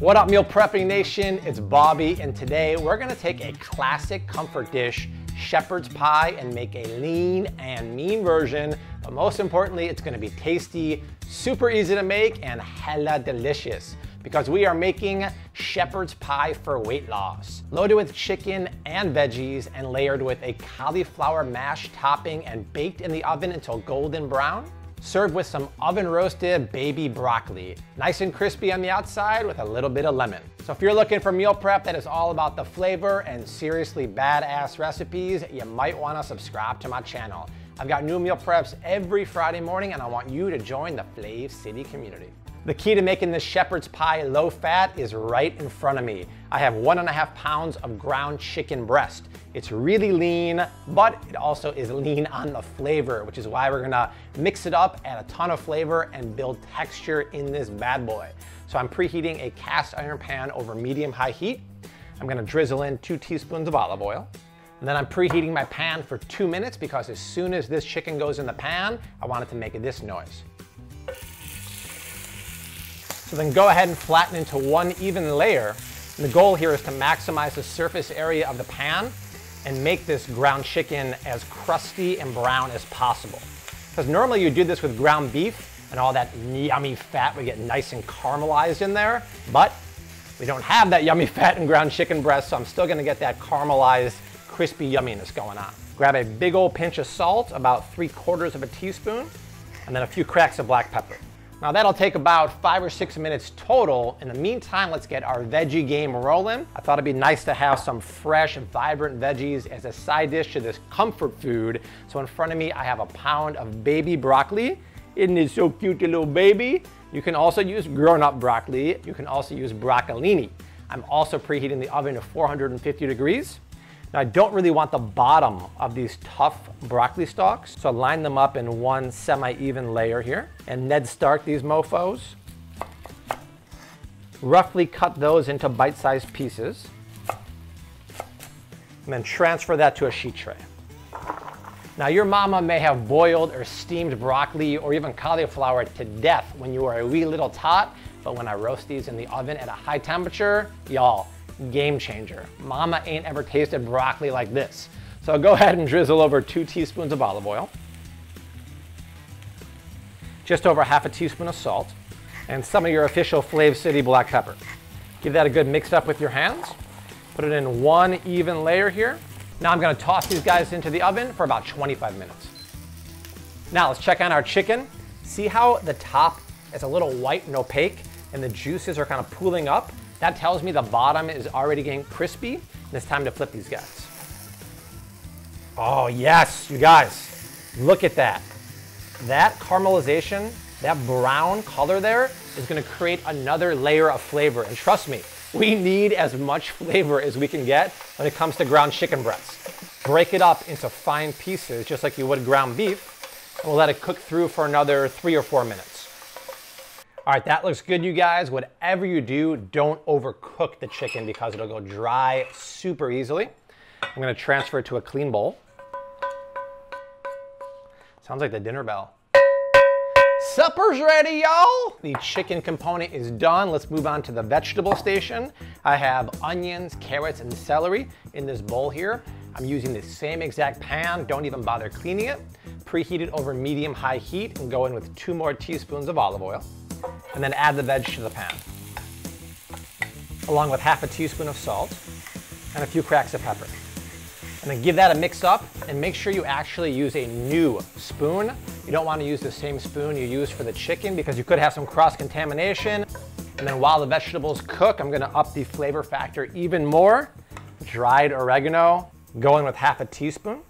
What up meal prepping nation? It's Bobby and today we're gonna take a classic comfort dish, shepherd's pie and make a lean and mean version. But most importantly, it's gonna be tasty, super easy to make and hella delicious because we are making shepherd's pie for weight loss. Loaded with chicken and veggies and layered with a cauliflower mash topping and baked in the oven until golden brown. Served with some oven roasted baby broccoli. Nice and crispy on the outside with a little bit of lemon. So if you're looking for meal prep that is all about the flavor and seriously badass recipes, you might wanna subscribe to my channel. I've got new meal preps every Friday morning and I want you to join the Flav City community. The key to making this shepherd's pie low fat is right in front of me. I have one and a half pounds of ground chicken breast. It's really lean, but it also is lean on the flavor, which is why we're gonna mix it up, add a ton of flavor, and build texture in this bad boy. So I'm preheating a cast iron pan over medium high heat. I'm gonna drizzle in two teaspoons of olive oil. And then I'm preheating my pan for two minutes because as soon as this chicken goes in the pan, I want it to make this noise. So then go ahead and flatten into one even layer. And the goal here is to maximize the surface area of the pan and make this ground chicken as crusty and brown as possible. Because normally you do this with ground beef and all that yummy fat would get nice and caramelized in there, but we don't have that yummy fat in ground chicken breast, so I'm still gonna get that caramelized, crispy yumminess going on. Grab a big old pinch of salt, about three quarters of a teaspoon, and then a few cracks of black pepper. Now that'll take about five or six minutes total. In the meantime, let's get our veggie game rolling. I thought it'd be nice to have some fresh, vibrant veggies as a side dish to this comfort food. So in front of me, I have a pound of baby broccoli. Isn't it so cute, the little baby? You can also use grown-up broccoli. You can also use broccolini. I'm also preheating the oven to 450 degrees. Now I don't really want the bottom of these tough broccoli stalks, so line them up in one semi-even layer here. And Ned Stark these mofos. Roughly cut those into bite-sized pieces. And then transfer that to a sheet tray. Now your mama may have boiled or steamed broccoli or even cauliflower to death when you were a wee little tot, but when I roast these in the oven at a high temperature, y'all, game changer. Mama ain't ever tasted broccoli like this. So go ahead and drizzle over two teaspoons of olive oil, just over half a teaspoon of salt, and some of your official Flav City black pepper. Give that a good mix up with your hands. Put it in one even layer here. Now I'm gonna toss these guys into the oven for about 25 minutes. Now let's check on our chicken. See how the top is a little white and opaque and the juices are kind of pooling up? That tells me the bottom is already getting crispy and it's time to flip these guys. Oh yes, you guys, look at that. That caramelization, that brown color there is gonna create another layer of flavor. And trust me, we need as much flavor as we can get when it comes to ground chicken breasts. Break it up into fine pieces, just like you would ground beef, and we'll let it cook through for another three or four minutes. All right, that looks good, you guys. Whatever you do, don't overcook the chicken because it'll go dry super easily. I'm gonna transfer it to a clean bowl. Sounds like the dinner bell. Supper's ready, y'all! The chicken component is done. Let's move on to the vegetable station. I have onions, carrots, and celery in this bowl here. I'm using the same exact pan, don't even bother cleaning it. Preheat it over medium-high heat and go in with two more teaspoons of olive oil and then add the veg to the pan, along with half a teaspoon of salt and a few cracks of pepper. And then give that a mix up and make sure you actually use a new spoon. You don't want to use the same spoon you use for the chicken because you could have some cross-contamination. And then while the vegetables cook, I'm gonna up the flavor factor even more. Dried oregano, going with half a teaspoon. All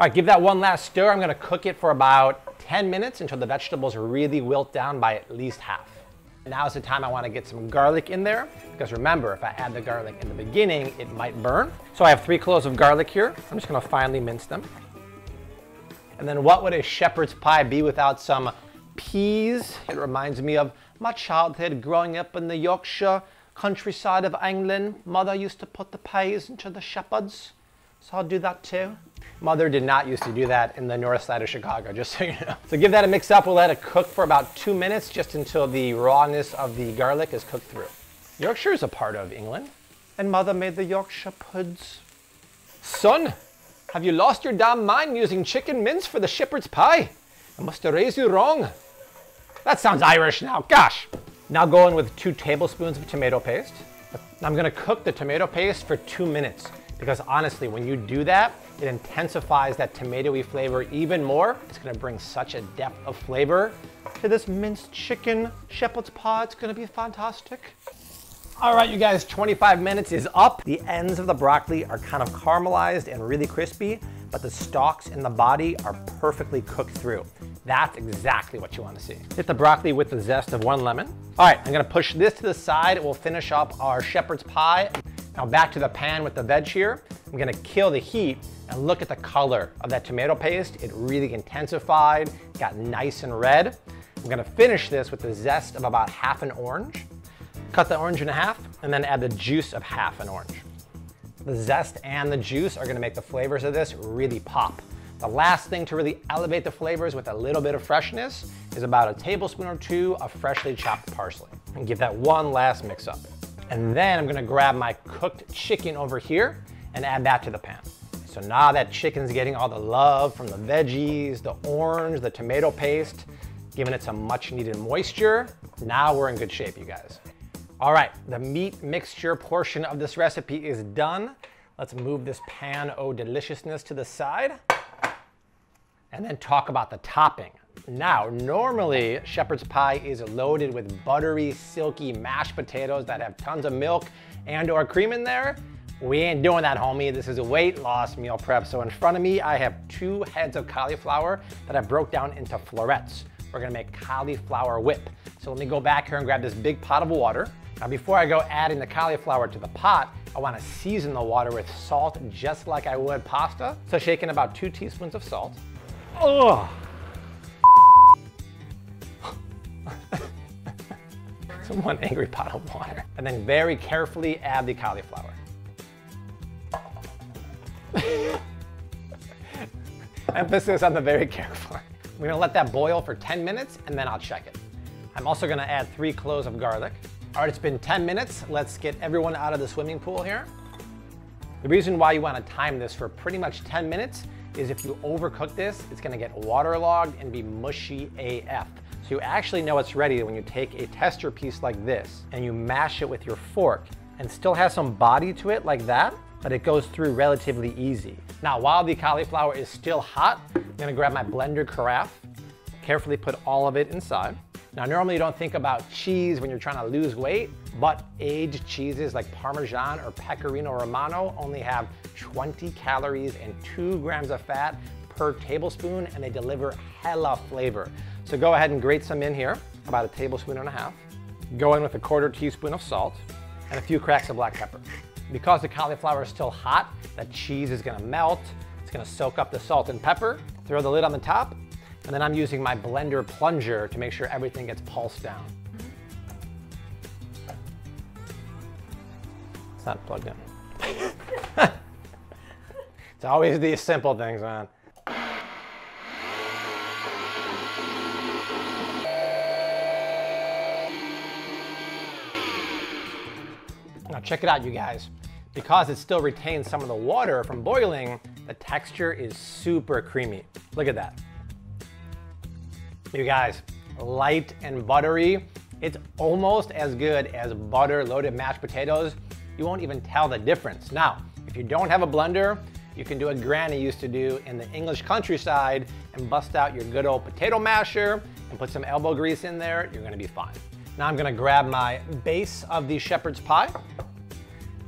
right, give that one last stir. I'm gonna cook it for about 10 minutes until the vegetables really wilt down by at least half. Now is the time I wanna get some garlic in there, because remember, if I add the garlic in the beginning, it might burn. So I have three cloves of garlic here. I'm just gonna finely mince them. And then what would a shepherd's pie be without some peas? It reminds me of my childhood growing up in the Yorkshire countryside of England. Mother used to put the peas into the shepherds. So I'll do that too. Mother did not used to do that in the north side of Chicago, just so you know. So give that a mix up. We'll let it cook for about two minutes, just until the rawness of the garlic is cooked through. Yorkshire is a part of England, and mother made the Yorkshire puds. Son, have you lost your damn mind using chicken mince for the shepherd's pie? I must have raised you wrong. That sounds Irish now, gosh. Now go in with two tablespoons of tomato paste. I'm gonna cook the tomato paste for two minutes because honestly, when you do that, it intensifies that tomatoey flavor even more. It's gonna bring such a depth of flavor to this minced chicken shepherd's pie. It's gonna be fantastic. All right, you guys, 25 minutes is up. The ends of the broccoli are kind of caramelized and really crispy, but the stalks and the body are perfectly cooked through. That's exactly what you wanna see. Hit the broccoli with the zest of one lemon. All right, I'm gonna push this to the side. We'll finish up our shepherd's pie. Now back to the pan with the veg here. I'm gonna kill the heat and look at the color of that tomato paste. It really intensified, got nice and red. I'm gonna finish this with the zest of about half an orange. Cut the orange in half and then add the juice of half an orange. The zest and the juice are gonna make the flavors of this really pop. The last thing to really elevate the flavors with a little bit of freshness is about a tablespoon or two of freshly chopped parsley. And give that one last mix up. And then I'm gonna grab my cooked chicken over here and add that to the pan. So now that chicken's getting all the love from the veggies, the orange, the tomato paste, giving it some much needed moisture, now we're in good shape, you guys. All right, the meat mixture portion of this recipe is done. Let's move this pan o deliciousness to the side and then talk about the topping. Now, normally shepherd's pie is loaded with buttery, silky mashed potatoes that have tons of milk and or cream in there. We ain't doing that, homie. This is a weight loss meal prep. So in front of me, I have two heads of cauliflower that I broke down into florets. We're gonna make cauliflower whip. So let me go back here and grab this big pot of water. Now before I go adding the cauliflower to the pot, I wanna season the water with salt just like I would pasta. So shaking about two teaspoons of salt. Oh! one angry pot of water. And then very carefully add the cauliflower. Emphasis on the very careful. We're gonna let that boil for 10 minutes and then I'll check it. I'm also gonna add three cloves of garlic. All right, it's been 10 minutes. Let's get everyone out of the swimming pool here. The reason why you wanna time this for pretty much 10 minutes is if you overcook this, it's gonna get waterlogged and be mushy AF. So you actually know it's ready when you take a tester piece like this and you mash it with your fork and still has some body to it like that, but it goes through relatively easy. Now, while the cauliflower is still hot, I'm gonna grab my blender carafe, carefully put all of it inside. Now, normally you don't think about cheese when you're trying to lose weight, but aged cheeses like Parmesan or Pecorino Romano only have 20 calories and two grams of fat per tablespoon, and they deliver hella flavor. So go ahead and grate some in here, about a tablespoon and a half. Go in with a quarter teaspoon of salt and a few cracks of black pepper. Because the cauliflower is still hot, the cheese is gonna melt. It's gonna soak up the salt and pepper. Throw the lid on the top, and then I'm using my blender plunger to make sure everything gets pulsed down. It's not plugged in. it's always these simple things, man. Now check it out, you guys. Because it still retains some of the water from boiling, the texture is super creamy. Look at that. You guys, light and buttery. It's almost as good as butter loaded mashed potatoes. You won't even tell the difference. Now, if you don't have a blender, you can do what Granny used to do in the English countryside and bust out your good old potato masher and put some elbow grease in there, you're gonna be fine. Now I'm gonna grab my base of the shepherd's pie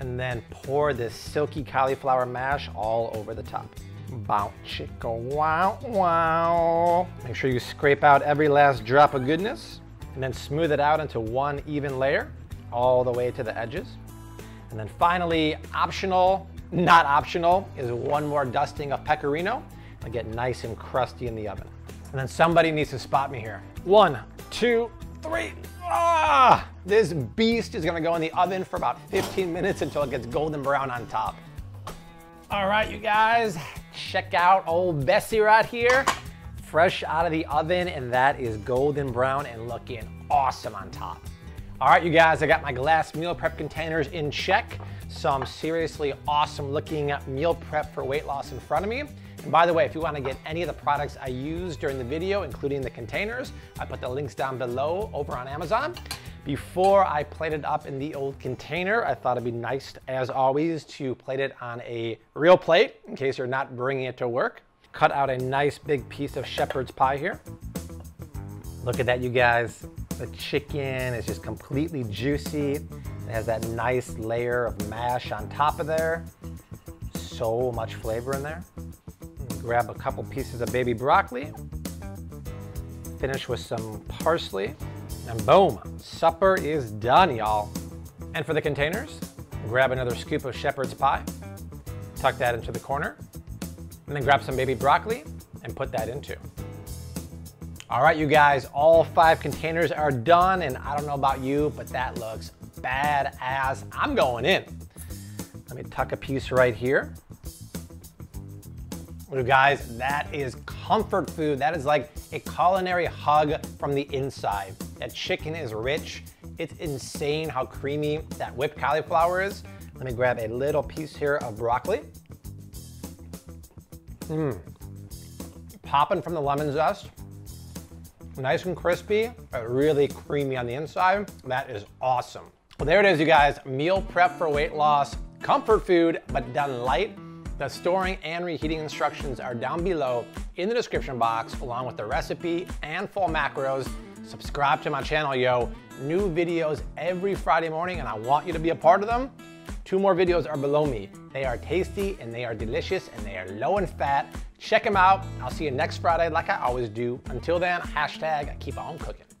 and then pour this silky cauliflower mash all over the top. Bow chicka wow wow. Make sure you scrape out every last drop of goodness and then smooth it out into one even layer all the way to the edges. And then finally, optional, not optional, is one more dusting of pecorino to get nice and crusty in the oven. And then somebody needs to spot me here. One, two, three. This beast is gonna go in the oven for about 15 minutes until it gets golden brown on top. All right, you guys, check out old Bessie right here. Fresh out of the oven, and that is golden brown and looking awesome on top. All right, you guys, I got my glass meal prep containers in check. Some seriously awesome looking meal prep for weight loss in front of me. And by the way, if you wanna get any of the products I use during the video, including the containers, I put the links down below over on Amazon. Before I plate it up in the old container, I thought it'd be nice, as always, to plate it on a real plate in case you're not bringing it to work. Cut out a nice big piece of shepherd's pie here. Look at that, you guys. The chicken is just completely juicy. It has that nice layer of mash on top of there. So much flavor in there. Grab a couple pieces of baby broccoli. Finish with some parsley. And boom, supper is done, y'all. And for the containers, grab another scoop of shepherd's pie. Tuck that into the corner. And then grab some baby broccoli and put that into. All right, you guys, all five containers are done, and I don't know about you, but that looks badass. I'm going in. Let me tuck a piece right here. You guys, that is comfort food. That is like a culinary hug from the inside. That chicken is rich. It's insane how creamy that whipped cauliflower is. Let me grab a little piece here of broccoli. Mmm. Popping from the lemon zest nice and crispy, but really creamy on the inside. That is awesome. Well, there it is, you guys. Meal prep for weight loss, comfort food, but done light. The storing and reheating instructions are down below in the description box, along with the recipe and full macros. Subscribe to my channel, yo. New videos every Friday morning, and I want you to be a part of them. Two more videos are below me. They are tasty and they are delicious and they are low in fat. Check them out. I'll see you next Friday like I always do. Until then, hashtag keep on cooking.